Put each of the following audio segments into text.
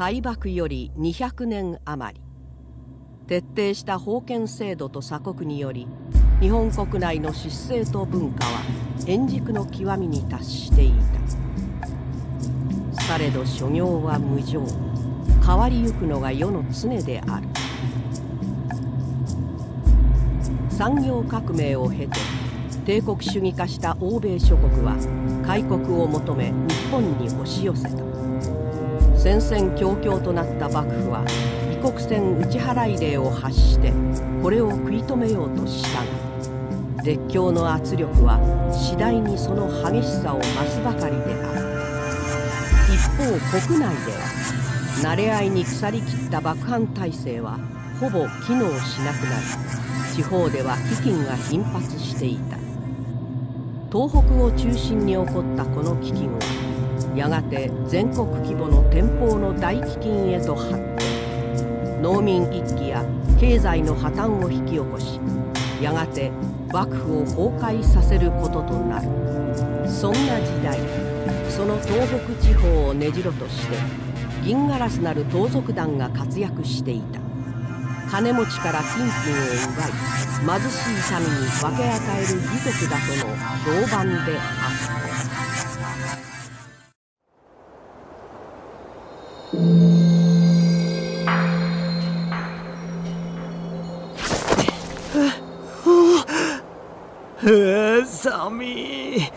開幕より200年余り。徹底した封建制度と鎖国により日本国内の失政と文化は円熟の極みに達していた。されど諸行は無常。変わりゆくのが世の常である。産業革命を経て帝国主義化した欧米諸国は開国を求め日本に押し寄せた。戦々恐々となった幕府は異国船打ち払い令を発してこれを食い止めようとしたが絶叫の圧力は次第にその激しさを増すばかりである。一方国内では慣れ合いに腐りきった幕藩体制はほぼ機能しなくなり地方では飢饉が頻発していた。東北を中心に起こったこの飢饉はやがて全国規模の天保の大飢饉へと発展。農民一揆や経済の破綻を引き起こしやがて幕府を崩壊させることとなる。そんな時代その東北地方をねじろとして銀ガラスなる盗賊団が活躍していた。金持ちから金品を奪い貧しい民に分け与える義賊だとの評判であった。寒い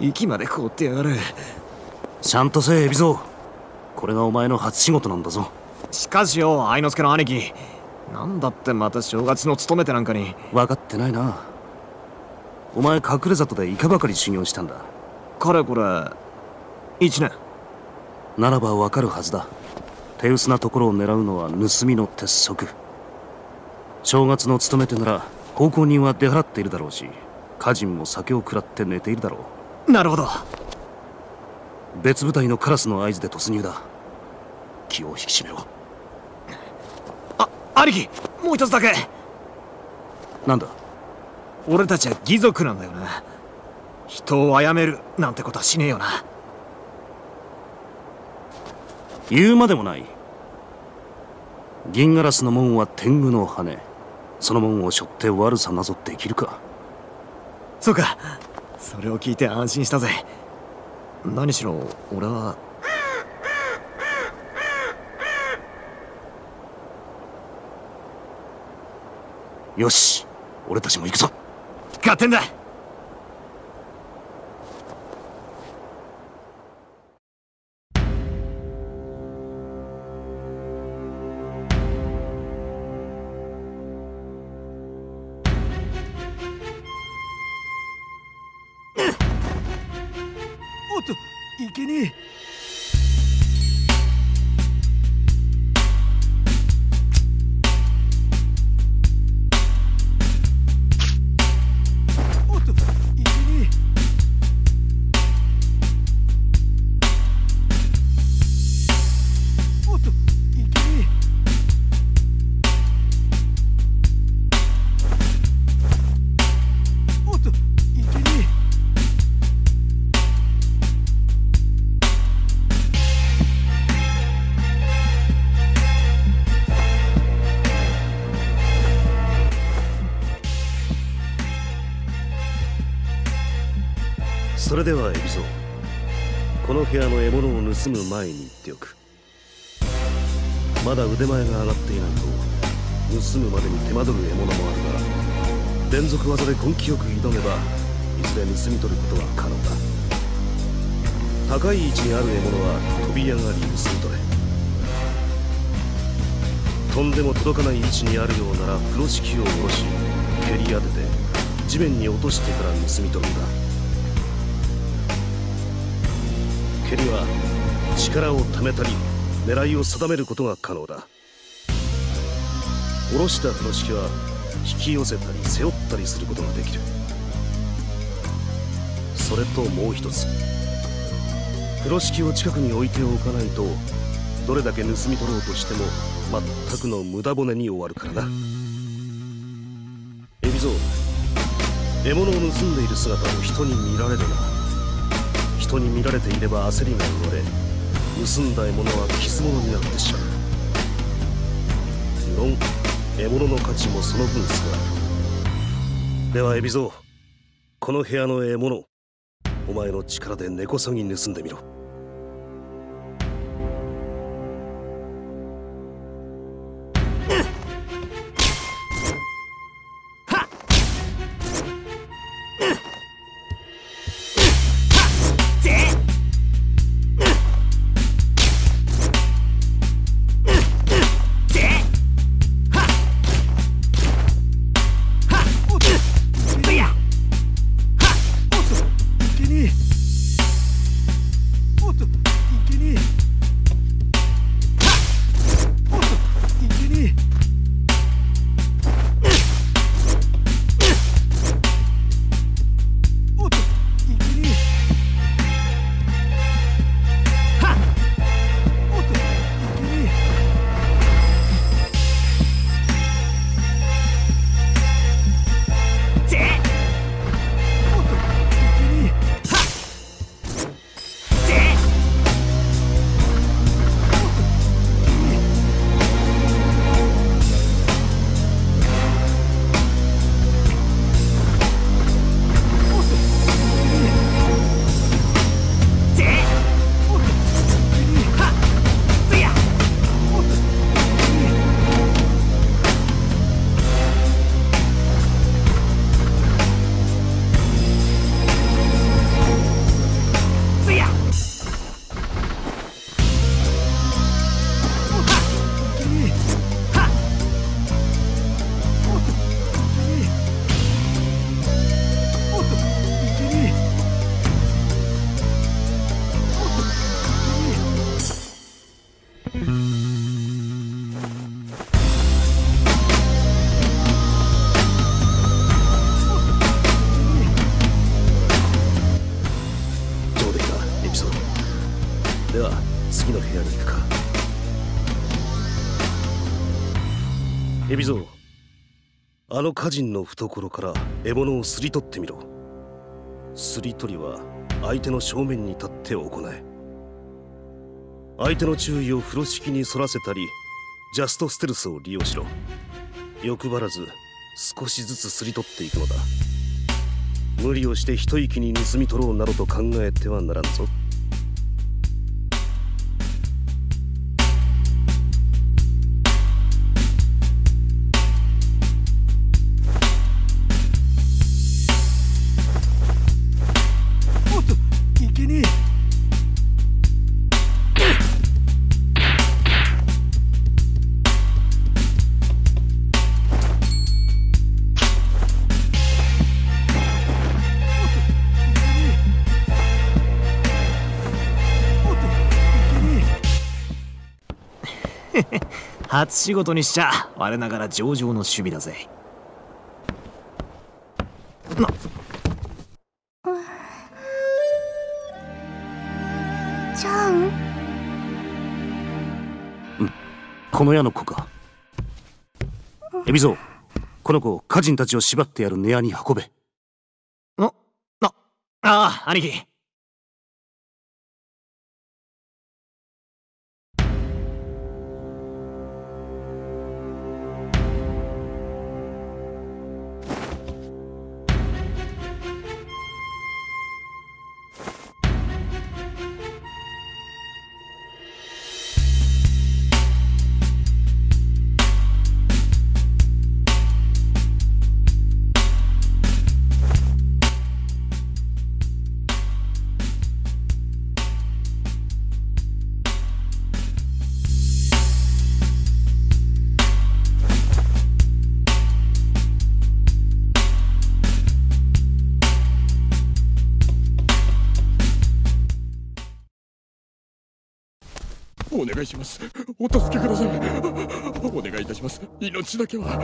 息まで凍ってやがる。ちゃんとせえ海老蔵これがお前の初仕事なんだぞ。しかしよ愛之助の兄貴。なんだってまた正月の勤めてなんかに。分かってないな。お前隠れ里でいかばかり修行したんだ。かれこれ1年。ならば分かるはずだ。手薄なところを狙うのは盗みの鉄則。正月の勤めてなら奉公人は出払っているだろうし家人も酒を食らって寝ているだろう。なるほど。別部隊のカラスの合図で突入だ。気を引き締めろ。あ兄貴もう一つだけ。なんだ？俺たちは義族なんだよな。人を殺めるなんてことはしねえよな。言うまでもない。銀ガラスの門は天狗の羽その門を背負って悪さなぞできるか。そうか。それを聞いて安心したぜ。何しろ俺は。よし俺たちも行くぞ。合点だれでは海老蔵この部屋の獲物を盗む前に言っておく。まだ腕前が上がっていないと盗むまでに手間取る獲物もあるが連続技で根気よく挑めばいずれ盗み取ることは可能だ。高い位置にある獲物は飛び上がり盗み取れ。飛んでも届かない位置にあるようなら風呂敷を下ろし蹴り当てて地面に落としてから盗み取るんだ。蹴りは力をためたり狙いを定めることが可能だ。下ろした風呂敷は引き寄せたり背負ったりすることができる。それともう一つ風呂敷を近くに置いておかないとどれだけ盗み取ろうとしても全くの無駄骨に終わるからな。海老蔵獲物を盗んでいる姿を人に見られるな人に見られていれば焦りが生まれ盗んだ獲物は傷物になってしまう。無論獲物の価値もその分少ない。では海老蔵この部屋の獲物お前の力で根こそぎ盗んでみろ。あの歌人の懐から獲物をすり取ってみろ。すり取りは相手の正面に立って行え。相手の注意を風呂敷に反らせたりジャストステルスを利用しろ。欲張らず少しずつすり取っていくのだ。無理をして一息に盗み取ろうなどと考えてはならんぞ。初仕事にしちゃ我ながら上々の守備だぜ。な。ジョン。この矢の子か。海老蔵この子を家人たちを縛ってやる根屋に運べ。な。な。ああ兄貴お願いします。お助けください。お願いいたします。命だけは。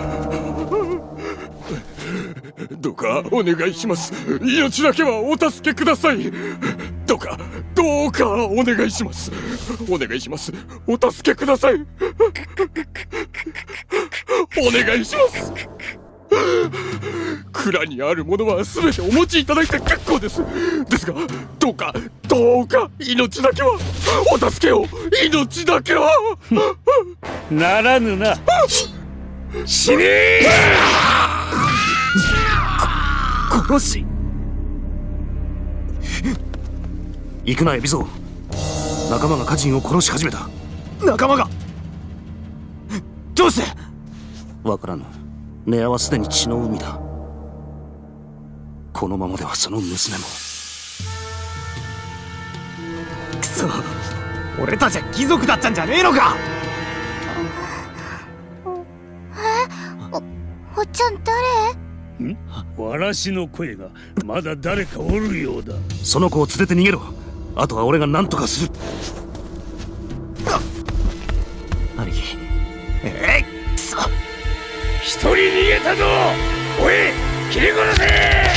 どうかお願いします。命だけはお助けください。どうかどうかお願いします。お願いします。お助けください。お願いします。蔵にあるものは全てお持ちいただいて結構です。ですがどうかどうか命だけはお助けを。命だけは。ならぬな。死ね殺し。行くな海老蔵仲間が家人を殺し始めた。仲間が。どうして？わからぬネアはすでに血の海だ。このままではその娘も。くそ俺たちは貴族だったんじゃねえのか！おっちゃん誰？わらしの声がまだ誰かおるようだ。その子を連れて逃げろ。あとは俺が何とかする一人逃げたぞ。おい切り殺せ！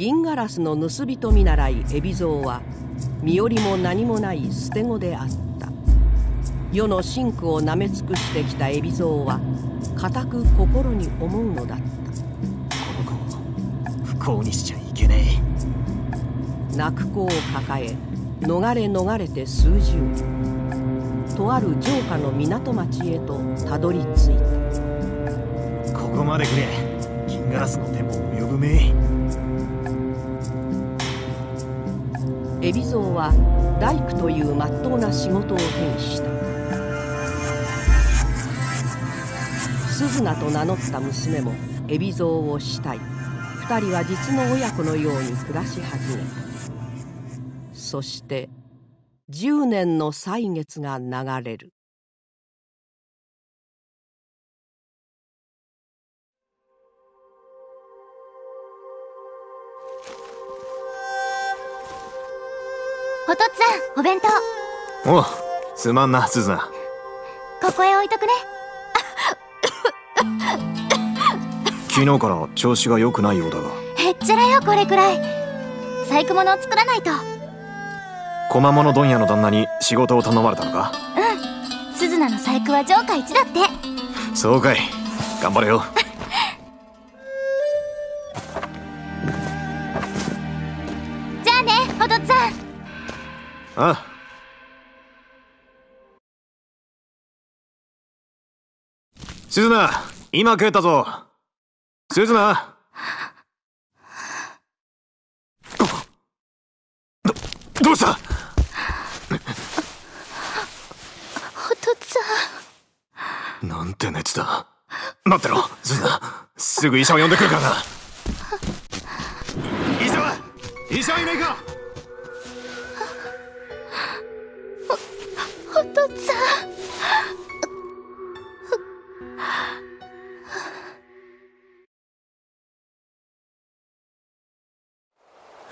銀ガラスの盗人見習い海老蔵は身寄りも何もない捨て子であった。世の真紅をなめ尽くしてきた海老蔵は固く心に思うのだった。この子を不幸にしちゃいけね泣く子を抱え逃れ逃れて数十年。とある城下の港町へとたどり着いた。えここまで来れ銀ガラスの手も及ぶめ海老蔵は大工というまっとうな仕事を手にした。鈴名と名乗った娘も海老蔵を慕い2人は実の親子のように暮らし始めたそして10年の歳月が流れる。おとっつぁんお弁当。おうすまんな鈴名ここへ置いとくね。昨日から調子が良くないようだが。へっちゃらよこれくらい。細工物を作らないと。小間物問屋の旦那に仕事を頼まれたのか？うん。鈴名の細工は上下一だって。そうかい。頑張れよああスズナ、今帰ったぞ。スズナ。ど、どうした？お父っつぁん。なんて熱だ。待ってろ、スズナ。すぐ医者を呼んでくるからな。医者は医者いないかお父っつぁ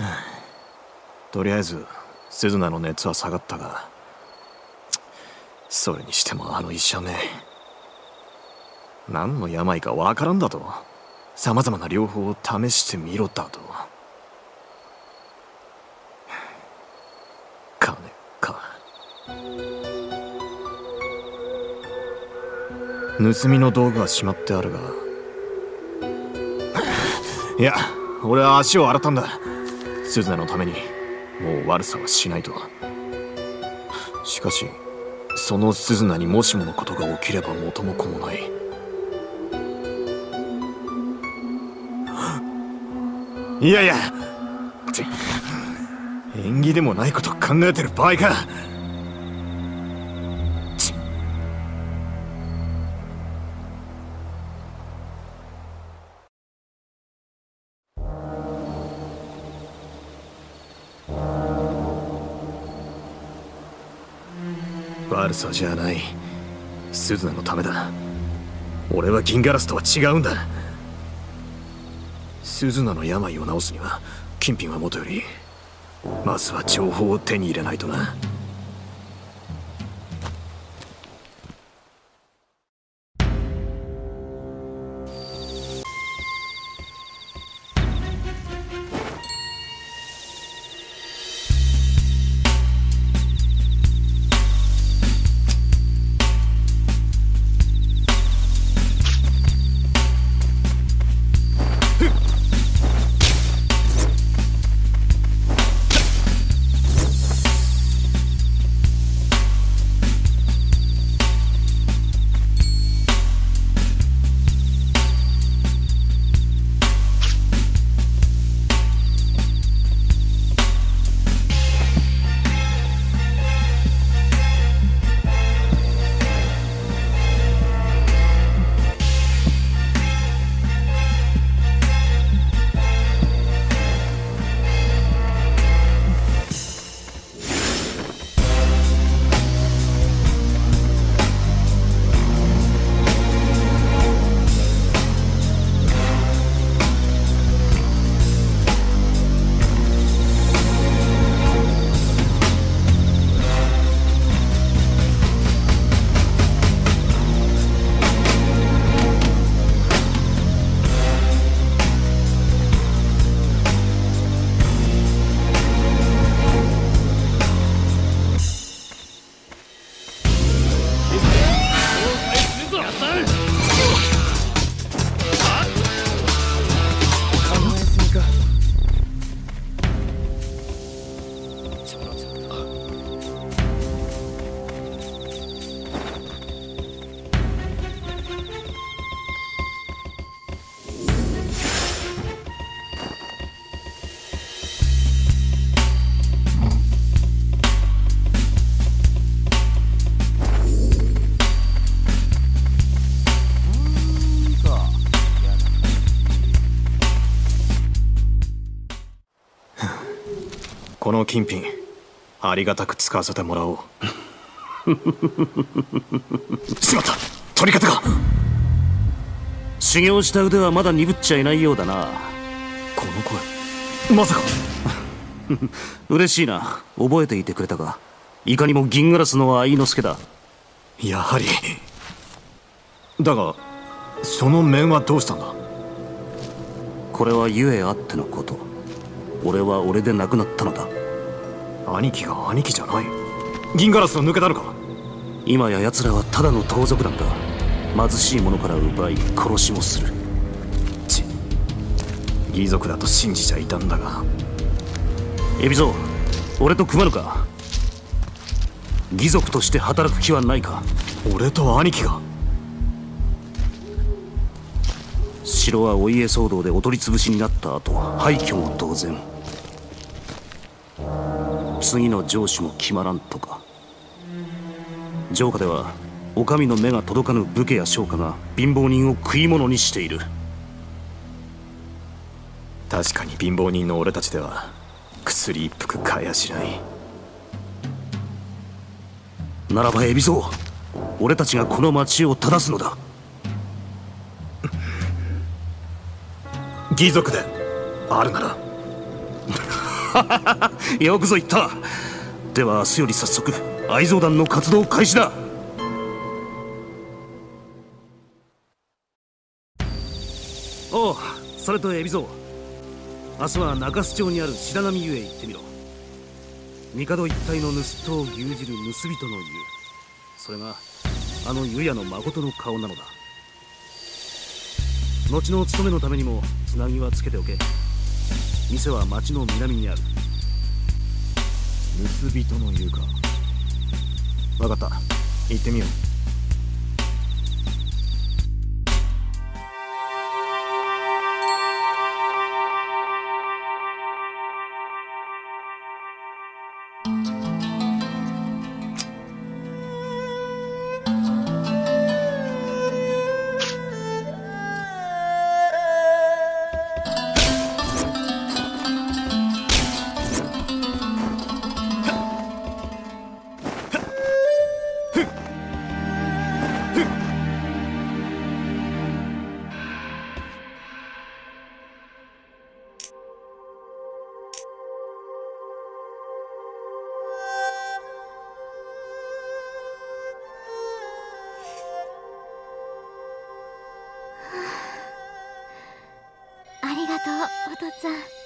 んとりあえずスズナの熱は下がったがそれにしてもあの医者め何の病かわからんだと。さまざまな療法を試してみろだと。盗みの道具はしまってあるが。いや俺は足を洗ったんだ。スズナのために。もう悪さはしないと。しかしそのスズナにもしものことが起きれば元も子もない。いやいやって縁起でもないこと考えてる場合か。悪さじゃない。スズナのためだ。俺は銀ガラスとは違うんだ。スズナの病を治すには金品はもとよりまずは情報を手に入れないとな。この金品ありがたく使わせてもらおう。しまった。取り方が。修行した腕はまだ鈍っちゃいないようだな。この声まさか。嬉しいな。覚えていてくれたかいかにも銀ガラスの愛之助だ。やはり。だがその面はどうしたんだ？これはゆえあってのこと俺は俺で亡くなったのだ。兄貴が兄貴じゃない。銀ガラスを抜けたのか。今や奴らはただの盗賊団だ。貧しい者から奪い殺しもする。ち義族だと信じちゃいたんだが。海老蔵俺と組まぬか。義族として働く気はないか。俺と兄貴が。城はお家騒動でお取り潰しになった後廃墟も同然次の城主も決まらんとか。城下ではお上の目が届かぬ武家や商家が貧乏人を食い物にしている。確かに貧乏人の俺たちでは薬一服買えやしない。ならば海老蔵俺たちがこの町を正すのだ。義族であるなら よくぞ言った。では明日より早速愛蔵団の活動開始だ。おうそれと海老蔵明日は中洲町にある白波湯へ行ってみろ。帝一体の盗人を牛耳る盗人の湯それがあの湯屋の誠の顔なのだ。後の務めのためにもつなぎはつけておけ。店は町の南にある。盗人の言うか。分かった。行ってみようりがとうお父っつぁん。